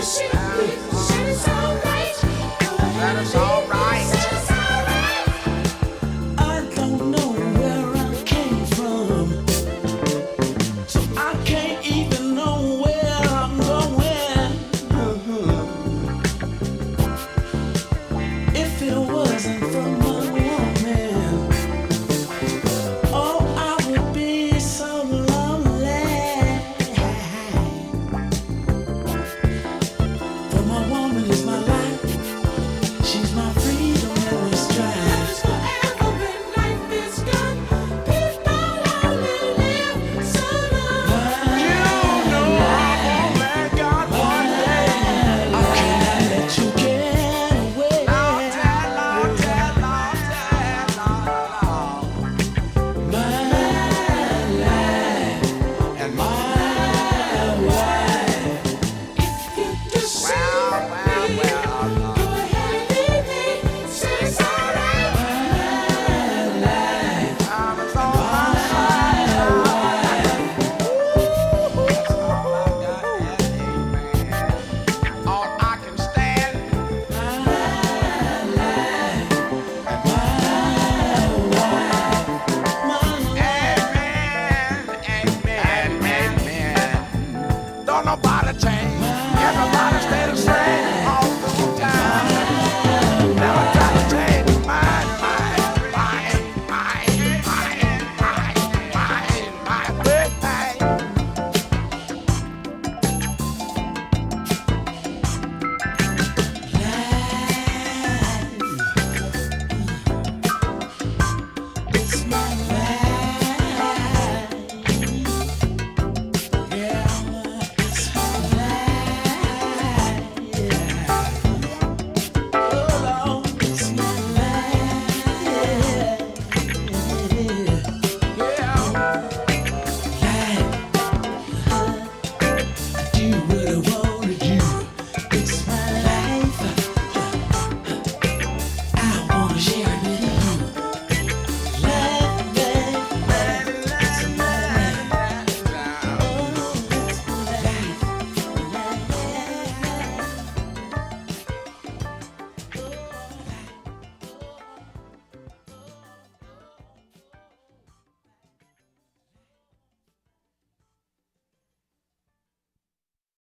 Shit.